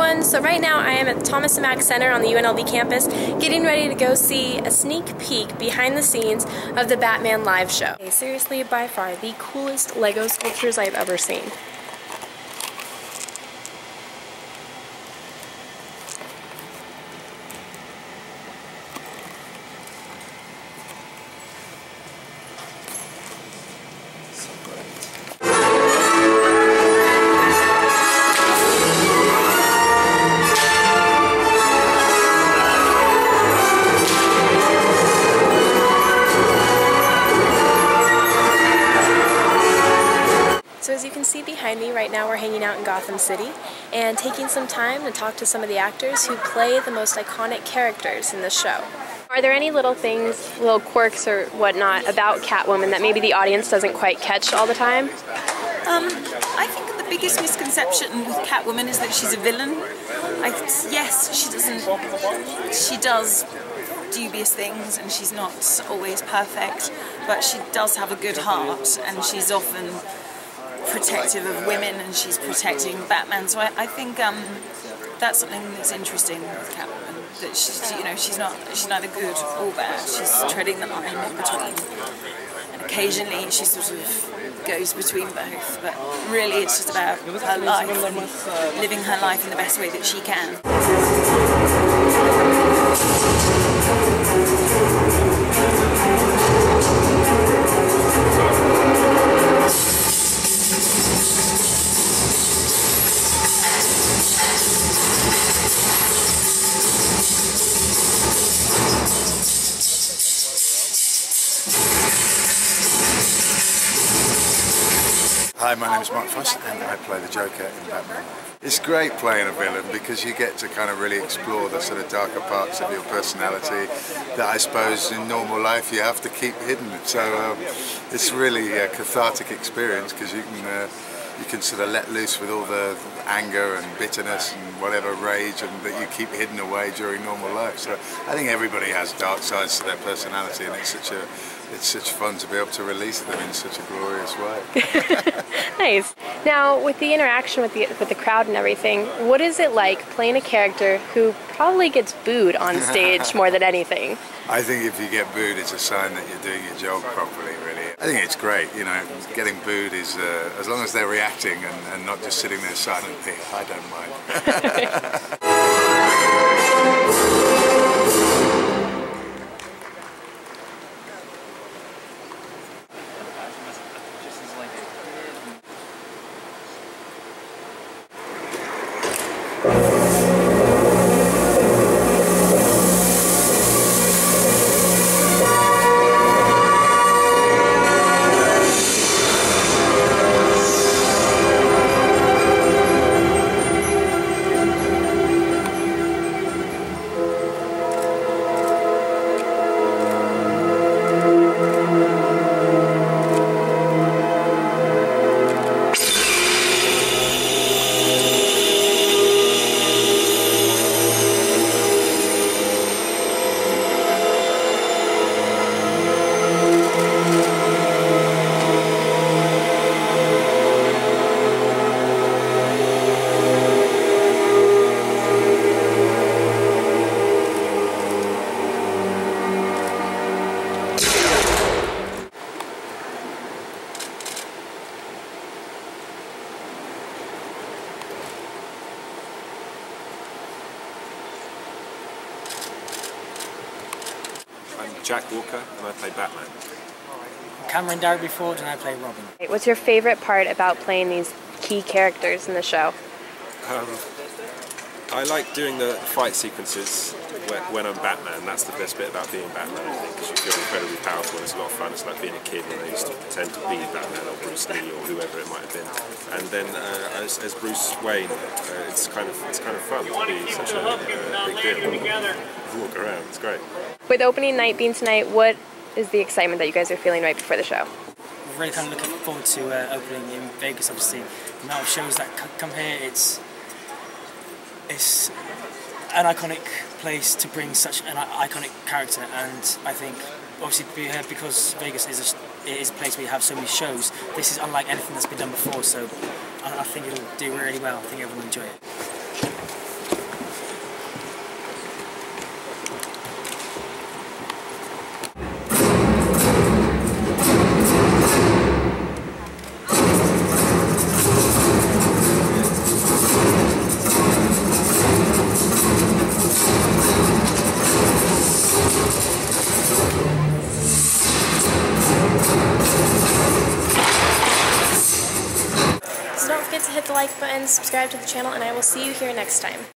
everyone. So right now I am at Thomas and Mack Center on the UNLV campus getting ready to go see a sneak peek behind the scenes of the Batman live show. Okay, seriously, by far the coolest Lego sculptures I've ever seen. So as you can see behind me right now we're hanging out in Gotham City and taking some time to talk to some of the actors who play the most iconic characters in the show. Are there any little things, little quirks or whatnot about Catwoman that maybe the audience doesn't quite catch all the time? Um, I think the biggest misconception with Catwoman is that she's a villain. I, yes, she doesn't. She does dubious things, and she's not always perfect, but she does have a good heart, and she's often protective of women, and she's protecting Batman. So I, I think um, that's something that's interesting with Catwoman. That she's, you know, she's not, she's neither good or bad. She's treading the line in between. And occasionally she sort of goes between both, but really it's just about her life and living her life in the best way that she can. Hi, my name is Mark Frost and I play the Joker in Batman. It's great playing a villain because you get to kind of really explore the sort of darker parts of your personality that I suppose in normal life you have to keep hidden. So um, it's really a cathartic experience because you can uh, you can sort of let loose with all the anger and bitterness and whatever rage and that you keep hidden away during normal life. So I think everybody has dark sides to their personality and it's such a it's such fun to be able to release them in such a glorious way. Nice. Now, with the interaction with the with the crowd and everything, what is it like playing a character who probably gets booed on stage more than anything? I think if you get booed, it's a sign that you're doing your job properly, really. I think it's great, you know, getting booed is, uh, as long as they're reacting and, and not just sitting there silently, I don't mind. Jack Walker and I play Batman. Cameron Darby Ford and I play Robin. What's your favorite part about playing these key characters in the show? Um, I like doing the fight sequences when, when I'm Batman. That's the best bit about being Batman, I think, because you feel incredibly powerful and it's a lot of fun. It's like being a kid when I used to pretend to be Batman or Bruce Lee or whoever it might have been. And then uh, as, as Bruce Wayne, uh, it's kind of it's kind of fun to be such a uh, big deal. Walk around, it's great. With opening night being tonight, what is the excitement that you guys are feeling right before the show? We're really kind of looking forward to uh, opening in Vegas. Obviously, the amount of shows that c- come here, it's it's an iconic place to bring such an iconic character, and I think obviously be here because Vegas is a, is a place where you have so many shows. This is unlike anything that's been done before, so I, I think it'll do really well. I think everyone will enjoy it. The like button, subscribe to the channel, and I will see you here next time.